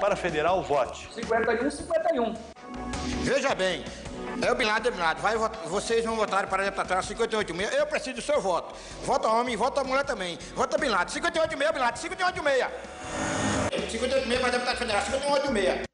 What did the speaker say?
Para federal, vote. 51, 51. Veja bem, é o Bin Laden, é Bin Laden. Vai, vocês vão votar para deputado 58 meia. Eu preciso do seu voto. Vota homem, vota mulher também. Vota Bin Laden. 58 meia, Bin Laden. 58 meia. 58 meia para deputado federal. 58 meia.